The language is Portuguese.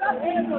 Tá vendo?